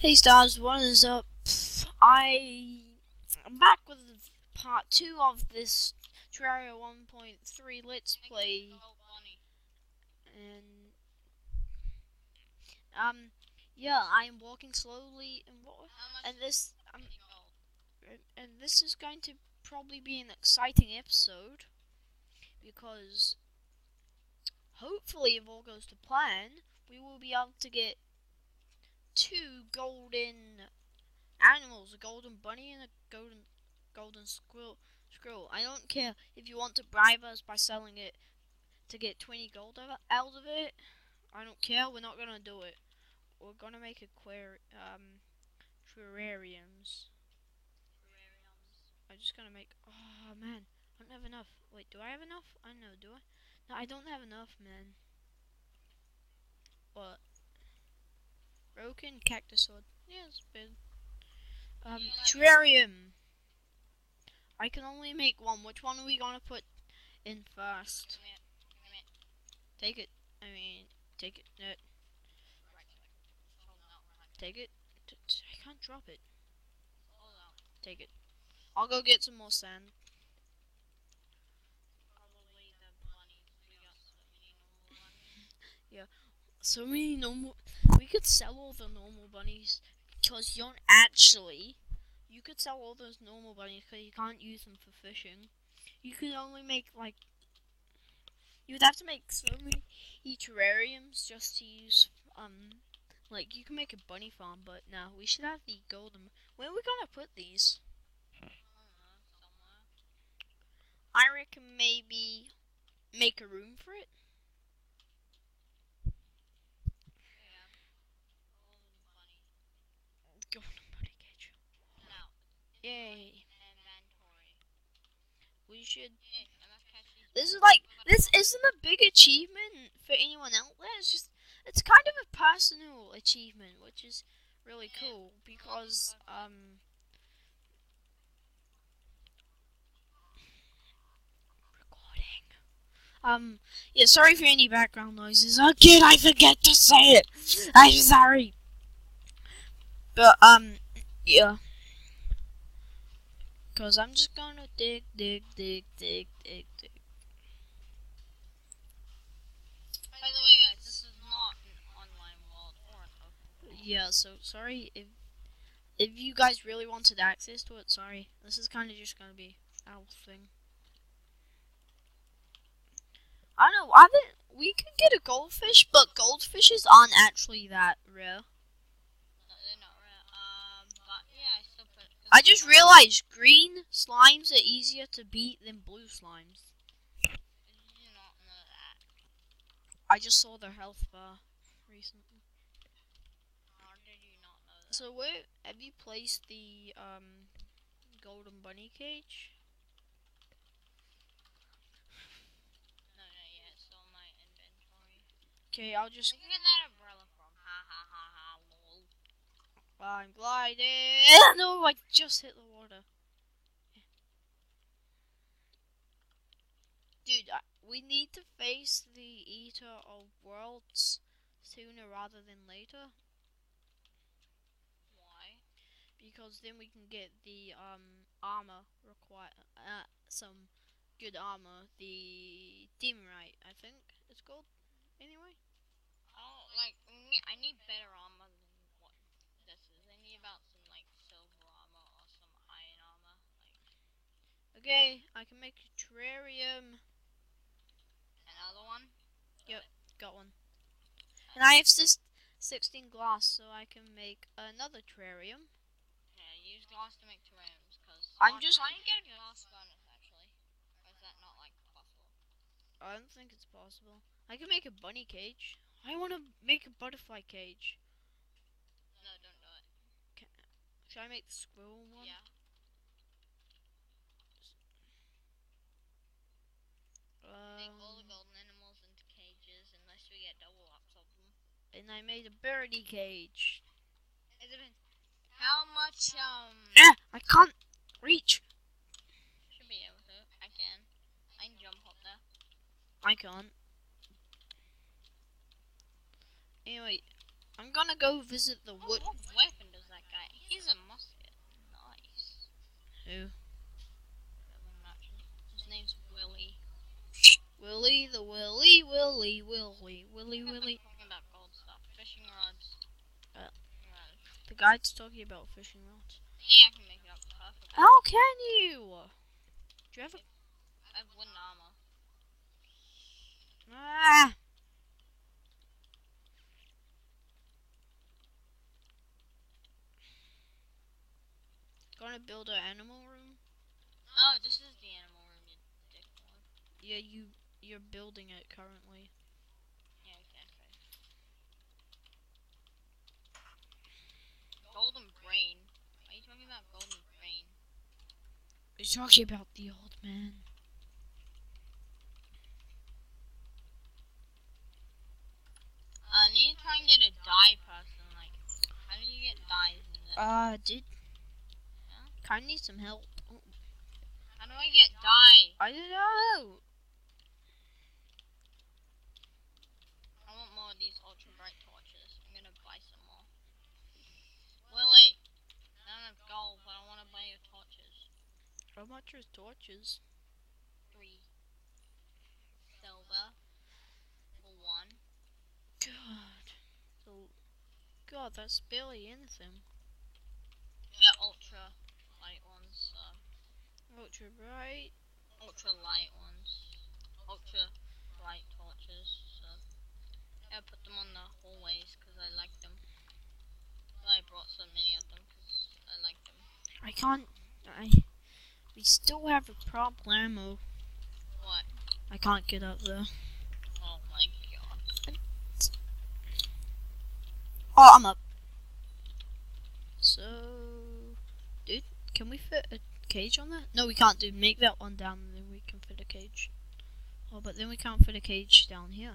Hey stars, what is up? I am back with part two of this Terraria 1.3 Let's Play, and um, yeah, I am walking slowly, and what, and this, um, and this is going to probably be an exciting episode because hopefully, if all goes to plan, we will be able to get two golden animals, a golden bunny and a golden golden squirrel. Squirrel. I don't care if you want to bribe us by selling it to get 20 gold out of it. I don't care. We're not gonna do it. We're gonna make aquar um terrariums. I'm just gonna make. Oh man, I don't have enough. Wait, do I have enough? I don't know. Do I? No, I don't have enough, man. What? Broken cactus sword. Yeah, it's good. Um, terrarium. I can only make one. Which one are we gonna put in first? Take it. I mean, take it. No. Take it. I can't drop it. Take it. I'll go get some more sand. yeah, so many normal we could sell all the normal bunnies because you don't actually. You could sell all those normal bunnies because you can't use them for fishing. You could only make like. You would have to make so many terrariums just to use. Um, like you can make a bunny farm, but now we should have the golden. Where are we gonna put these? I reckon maybe make a room for it. Yay. We should. This is like this isn't a big achievement for anyone there. It's just it's kind of a personal achievement, which is really cool because um. Recording. Um. Yeah. Sorry for any background noises. Again, I forget to say it. I'm sorry. But um. Yeah. Cause I'm just gonna dig, dig, dig, dig, dig, dig. By the way, guys, this is not an online world or an Yeah, so sorry if if you guys really wanted access to it. Sorry, this is kind of just gonna be our thing. I don't know. I think we could get a goldfish, but goldfishes aren't actually that rare. I just realized green slimes are easier to beat than blue slimes. I just saw their health bar recently. So where have you placed the um golden bunny cage? No, not yet. It's in my inventory. Okay, I'll just. I'm gliding. no, I just hit the water. Dude, we need to face the Eater of Worlds sooner rather than later. Why? Because then we can get the um armor require uh, some good armor. The Demonite, I think it's called. Anyway. Oh, like I need better armor about some like silver armor or some iron armor. Like Okay, I can make a terrarium. Another one? Yep, got one. And I have 16 glass, so I can make another terrarium. Yeah, use glass to make terrariums, because I'm just trying to get a glass furnace, actually. Or is that not, like, possible? I don't think it's possible. I can make a bunny cage. I want to make a butterfly cage. No, don't do it. Can, should I make the squirrel one? Yeah. Um, make all the golden animals into cages unless we get double ups of them. And I made a birdie cage. How much, um... Ah, I can't reach. Should be able to. I can. I can jump up there. I can't. Anyway, I'm gonna go visit the oh, wood. What Willie, Willie, talking about gold stuff. Fishing rods. Uh. The guide's talking about fishing rods. Hey, I can make it up perfect. How can you? Do you have a I have wooden armor. ah? Gonna build an animal room? Oh, this is the animal room, you. Yeah, you you're building it currently. Yeah, exactly. Golden brain. Why are you talking about golden brain? We're talking about the old man. Uh, I need to try and get a dye person. Like, how do you get dyes in this? Uh, did Yeah? kind of need some help. Oh, How do I get dye? I don't know. I want more of these ultra bright torches. I'm gonna buy some more. Willie, I don't have gold, but I want to buy your torches. Torches? Three. Silver. For one. God. So, God, that's barely anything. Yeah, ultra light ones. Uh, Ultra bright. ultra light ones. Ultra bright torches. So, yeah, I put them on the hallways because I like them. I brought so many of them because I like them. I can't. I. We still have a problemo. What? I can't get up there. Oh my god. Oh, I'm up. So, dude, can we fit a cage on that? No, we can't, dude. Make that one down, and then we can fit a cage. Oh, but then we can't fit a cage down here.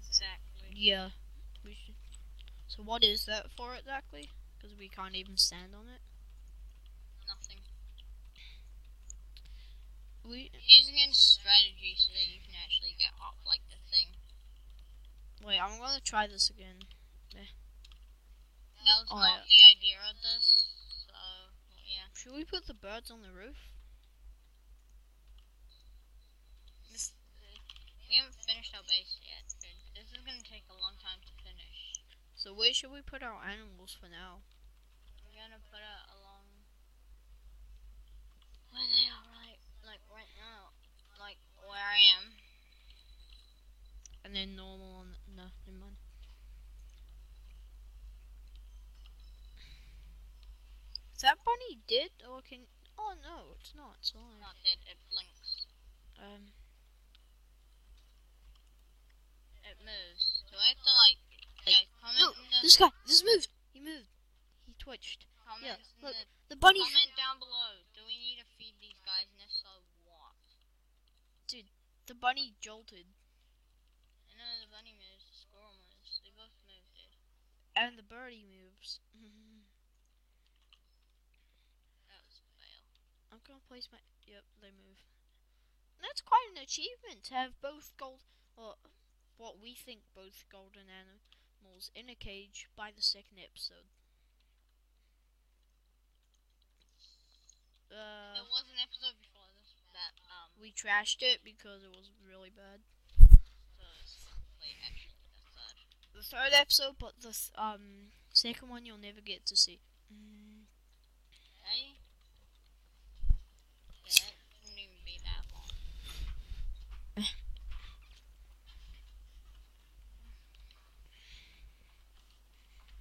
Exactly. Yeah, we should. So what is that for exactly? Because we can't even stand on it. We Using a strategy so that you can actually get up like the thing. wait. I'm gonna try this again. That was Oh, not yeah. the idea of this. So yeah. Should we put the birds on the roof? This, we haven't finished our base yet. This is gonna take a long time to finish. So where should we put our animals for now? We're gonna put it along where they are right like right now. Like where I am. And then normal on. No, never mind. Is that bunny dead or can? Oh no, it's not. It's alive. Not dead, it blinks. Um. It moves. Do I have to like Hey, guys comment No, in the this guy. This moved. He moved. He twitched. comments in look. the The bunny. comment down below. Do we need to feed these guys and if so what? The bunny jolted, And know the bunny moves, the squirrel moves. They both move, dude. and the birdie moves. That was a fail. I'm gonna place my. Yep, they move. That's quite an achievement to have both gold, or what we think both golden animals in a cage by the second episode. Uh, there was an episode before this that um we trashed it because it was really bad. the third. Episode, but the um second one you'll never get to see. Mm, Hey? Yeah, that wouldn't even be that long.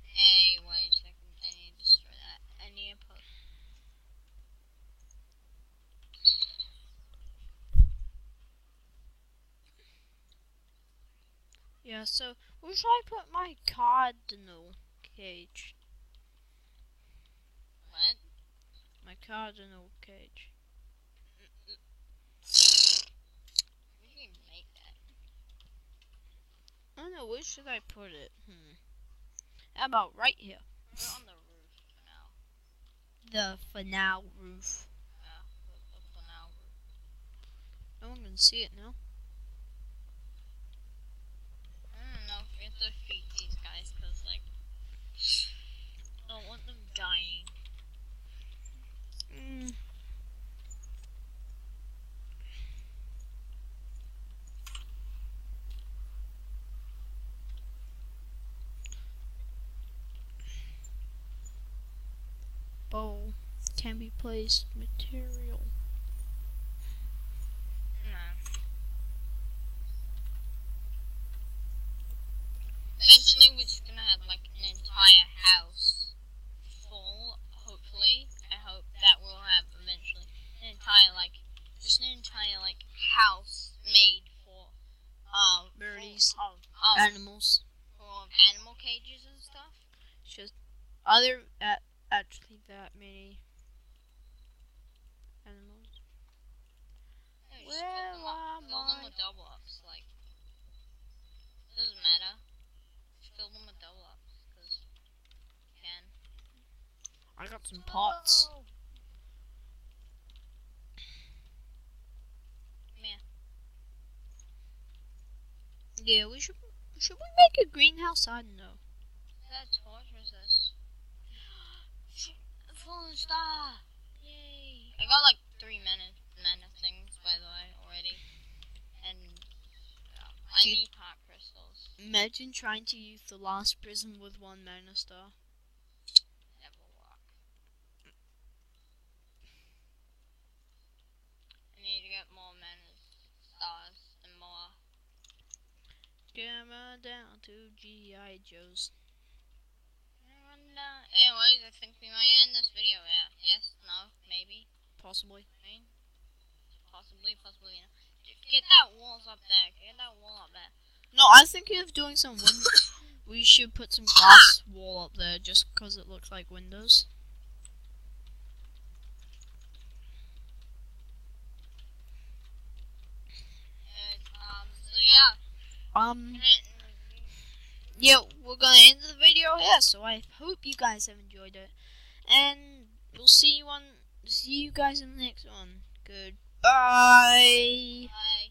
Hey, wait a second. I need to destroy that. I need to put. Yeah, so where should I put my cardinal cage? What? My cardinal cage. We can make that. I don't know, where should I put it? Hmm. How about right here? It on the roof for now. The finale roof. Yeah, the for now roof. No one can see it now. defeat these guys because, like, I don't want them dying. Mm. Bowl can be placed material. We're just gonna have like an entire house full. Hopefully, I hope that we'll have eventually an entire like just an entire like house made for um Birdies. of, um, Animals. full of animal cages and stuff. Just are there a- actually that many animals? Yeah, just Where fill them up, are fill them my- with double ups. Like doesn't matter. Just fill them with double ups because you can. Some pots. Yeah, we should. Should we make a greenhouse? I don't know. Is that a torch or is? Fallen star! Yay! I got like three minutes mana things by the way already. And yeah, I need heart crystals. Imagine trying to use the last prism with one mana star. Never work. I need to get more mana stars and more. Gamma down to GI Joes. And, uh, anyways, I think we might end this video. Yeah. Yes. No. Maybe. Possibly. Right? Possibly. Possibly. Yeah. Get that walls up there. Get that wall up there. No, I think of doing some win. we should put some glass wall up there just because it looks like windows. And, um. So yeah. Um, yeah, we're gonna end the video here. So I hope you guys have enjoyed it, and we'll see you on see you guys in the next one. Goodbye. Bye.